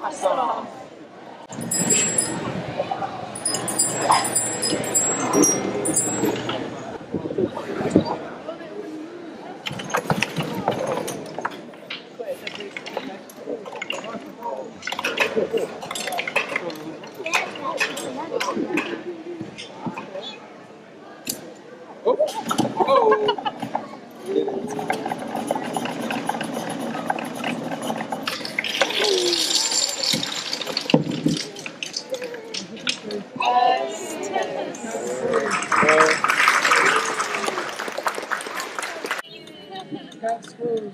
왔어. 어? 어? 어? Got screws.